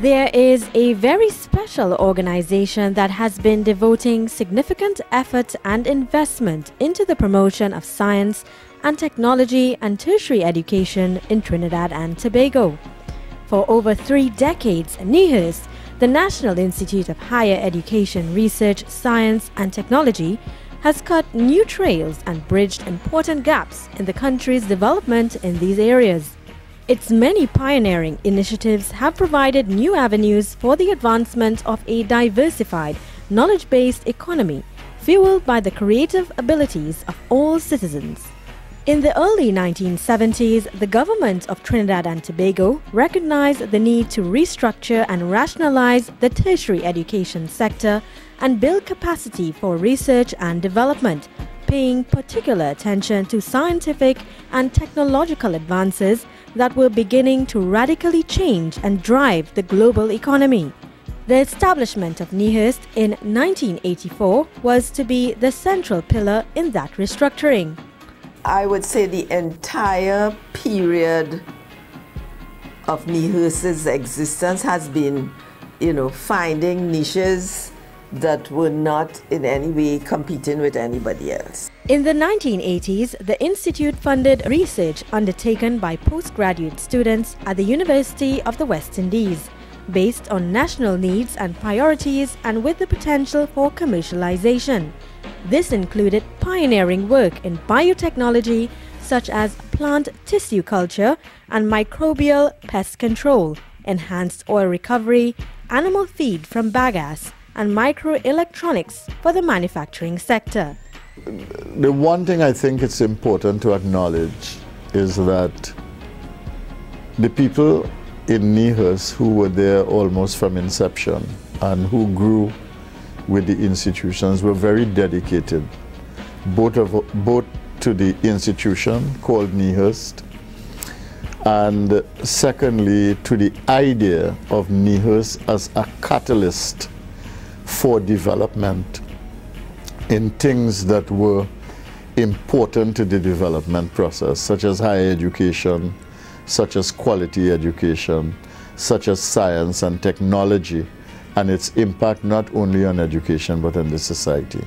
There is a very special organization that has been devoting significant effort and investment into the promotion of science and technology and tertiary education in Trinidad and Tobago. For over three decades, NIHERST, the National Institute of Higher Education Research, Science and Technology, has cut new trails and bridged important gaps in the country's development in these areas. Its many pioneering initiatives have provided new avenues for the advancement of a diversified, knowledge based economy fueled by the creative abilities of all citizens. In the early 1970s, the government of Trinidad and Tobago recognized the need to restructure and rationalize the tertiary education sector and build capacity for research and development, paying particular attention to scientific and technological advances that were beginning to radically change and drive the global economy. The establishment of NIHERST in 1984 was to be the central pillar in that restructuring. I would say the entire period of NIHERST's existence has been, you know, finding niches that were not in any way competing with anybody else. In the 1980s, the Institute funded research undertaken by postgraduate students at the University of the West Indies, based on national needs and priorities and with the potential for commercialization. This included pioneering work in biotechnology, such as plant tissue culture and microbial pest control, enhanced oil recovery, animal feed from bagasse, and microelectronics for the manufacturing sector. The one thing I think it's important to acknowledge is that the people in NIHERST who were there almost from inception and who grew with the institutions were very dedicated, both, of, both to the institution called NIHERST and secondly to the idea of NIHERST as a catalyst for development in things that were important to the development process, such as higher education, such as quality education, such as science and technology, and its impact not only on education but on the society.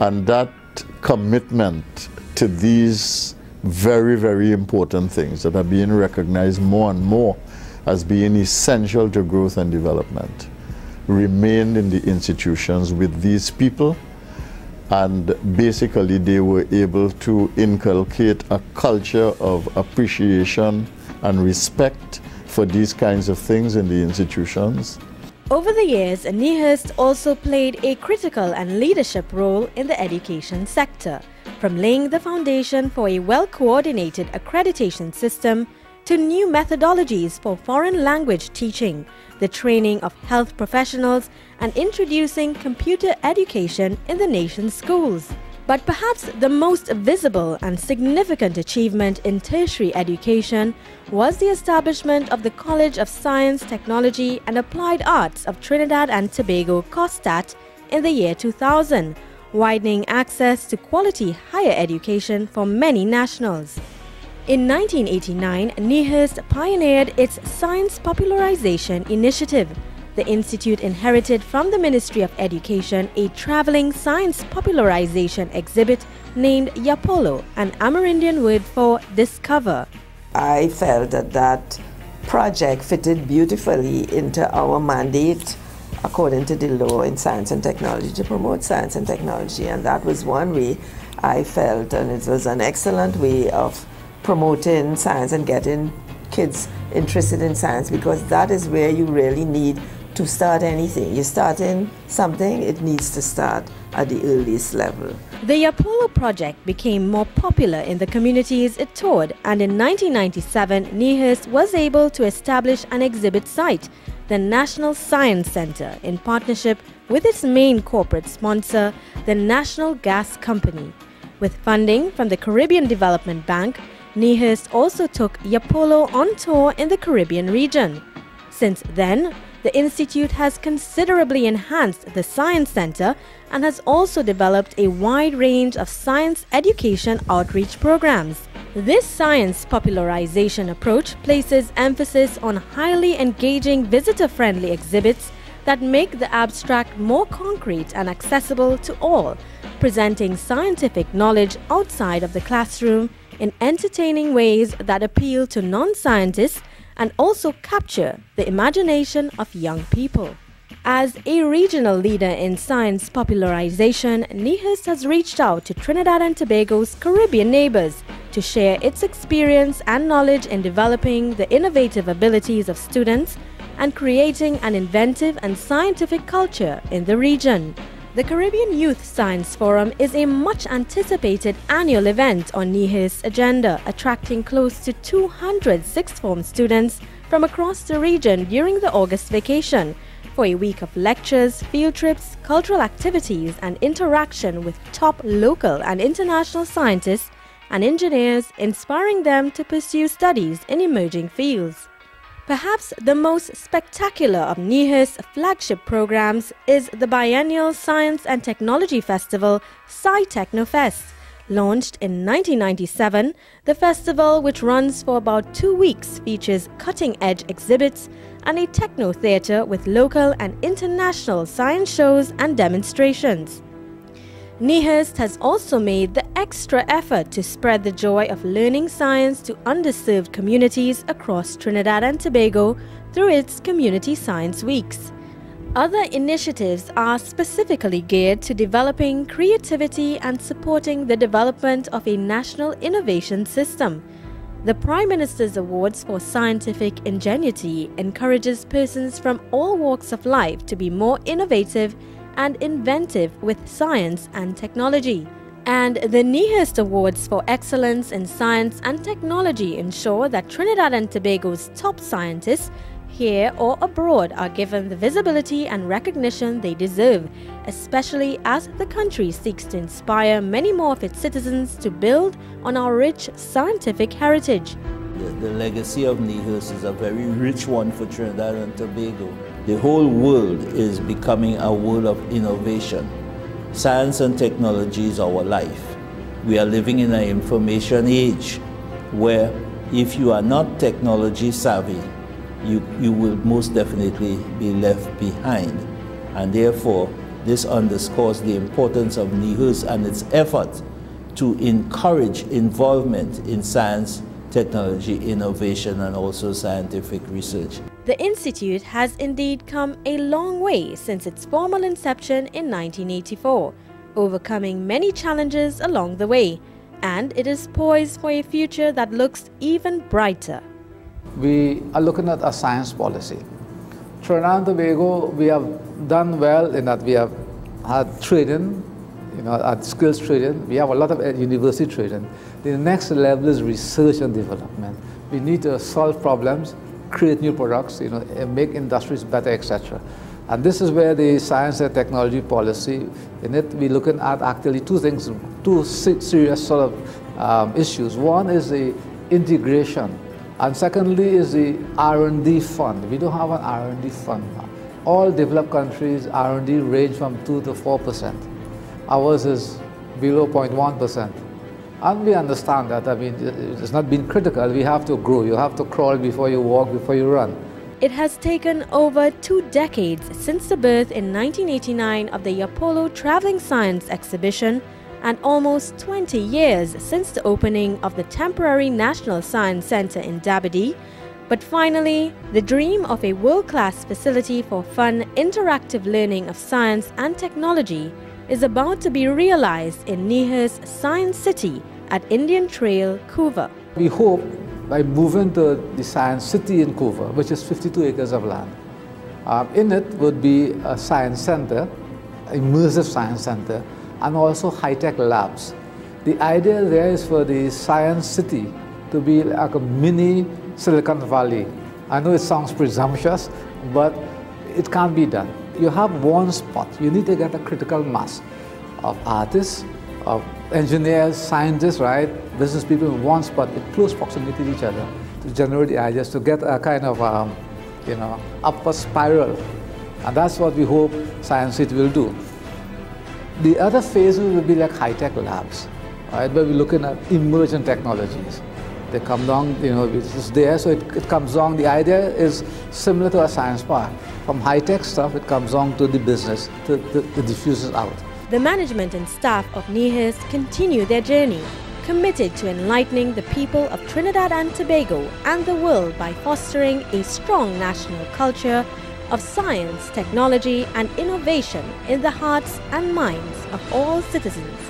And that commitment to these very, very important things that are being recognized more and more as being essential to growth and development remained in the institutions with these people and basically they were able to inculcate a culture of appreciation and respect for these kinds of things in the institutions. Over the years, NIHERST also played a critical and leadership role in the education sector, from laying the foundation for a well-coordinated accreditation system to new methodologies for foreign language teaching, the training of health professionals, and introducing computer education in the nation's schools. But perhaps the most visible and significant achievement in tertiary education was the establishment of the College of Science, Technology and Applied Arts of Trinidad and Tobago, COSTAT, in the year 2000, widening access to quality higher education for many nationals. In 1989, NIHERST pioneered its Science Popularization Initiative. The institute inherited from the Ministry of Education a traveling science popularization exhibit named Yapolo, an Amerindian word for discover. I felt that that project fitted beautifully into our mandate according to the law in science and technology to promote science and technology and that was one way I felt and it was an excellent way of promoting science and getting kids interested in science because that is where you really need to start anything. You're starting something, it needs to start at the earliest level. The Yapolo project became more popular in the communities it toured, and in 1997, NIHERST was able to establish an exhibit site, the National Science Center, in partnership with its main corporate sponsor, the National Gas Company. With funding from the Caribbean Development Bank, NIHERST also took Yapolo on tour in the Caribbean region. Since then, the Institute has considerably enhanced the Science Center and has also developed a wide range of science education outreach programs. This science popularization approach places emphasis on highly engaging visitor friendly exhibits that make the abstract more concrete and accessible to all, presenting scientific knowledge outside of the classroom in entertaining ways that appeal to non scientists and also capture the imagination of young people. As a regional leader in science popularization, NIHERST has reached out to Trinidad and Tobago's Caribbean neighbors to share its experience and knowledge in developing the innovative abilities of students and creating an inventive and scientific culture in the region. The Caribbean Youth Science Forum is a much anticipated annual event on NIHERST' agenda, attracting close to 200 sixth form students from across the region during the August vacation for a week of lectures, field trips, cultural activities, and interaction with top local and international scientists and engineers, inspiring them to pursue studies in emerging fields. Perhaps the most spectacular of NIHERST' flagship programs is the biennial Science and Technology Festival, SciTechnoFest. Launched in 1997, the festival, which runs for about two weeks, features cutting edge exhibits and a techno theatre with local and international science shows and demonstrations. NIHERST has also made the extra effort to spread the joy of learning science to underserved communities across Trinidad and Tobago through its Community Science Weeks. Other initiatives are specifically geared to developing creativity and supporting the development of a national innovation system. The Prime Minister's Awards for Scientific Ingenuity encourages persons from all walks of life to be more innovative and inventive with science and technology. And the NIHERST Awards for Excellence in Science and Technology ensure that Trinidad and Tobago's top scientists here or abroad are given the visibility and recognition they deserve, especially as the country seeks to inspire many more of its citizens to build on our rich scientific heritage. The, the legacy of NIHERST is a very rich one for Trinidad and Tobago. The whole world is becoming a world of innovation. Science and technology is our life. We are living in an information age where if you are not technology savvy, you, you will most definitely be left behind. And therefore, this underscores the importance of NIHERST and its effort to encourage involvement in science, technology, innovation, and also scientific research. The Institute has indeed come a long way since its formal inception in 1984, overcoming many challenges along the way, and it is poised for a future that looks even brighter we are looking at a science policy. Trinidad and Tobago, we have done well in that we have had training, you know, at skills training. We have a lot of uh, university training. The next level is research and development. We need to solve problems, create new products, you know, make industries better, etc. And this is where the science and technology policy, in it, we're looking at actually two things, two serious sort of um, issues. One is the integration and secondly is the R&D fund. We don't have an R&D fund. All developed countries R&D range from 2 to 4%. Ours is below 0.1%. And we understand that, I mean, it's not been critical. We have to grow. You have to crawl before you walk, before you run. It has taken over two decades since the birth in 1989 of the Yapolo Traveling Science Exhibition and almost 20 years since the opening of the temporary National Science Center in Dabadie, but finally, the dream of a world class facility for fun, interactive learning of science and technology is about to be realized in NIHERST Science City at Indian Trail, Couva. We hope by moving to the Science City in Couva, which is 52 acres of land, um, in it would be a science center, immersive science center, and also high-tech labs. The idea there is for the science city to be like a mini Silicon Valley. I know it sounds presumptuous, but it can't be done. You have one spot. You need to get a critical mass of artists, of engineers, scientists, right? Business people in one spot in close proximity to each other to generate the ideas, to get a kind of, um, you know, upward spiral. And that's what we hope Science City will do. The other phase will be like high-tech labs. right, where we're looking at emerging technologies. They come down, you know, it's there, so it, it comes down. The idea is similar to a science park. From high-tech stuff, it comes down to the business, to, to, to diffuses out. The management and staff of NIHERST continue their journey, committed to enlightening the people of Trinidad and Tobago and the world by fostering a strong national culture of science, technology, and innovation in the hearts and minds of all citizens.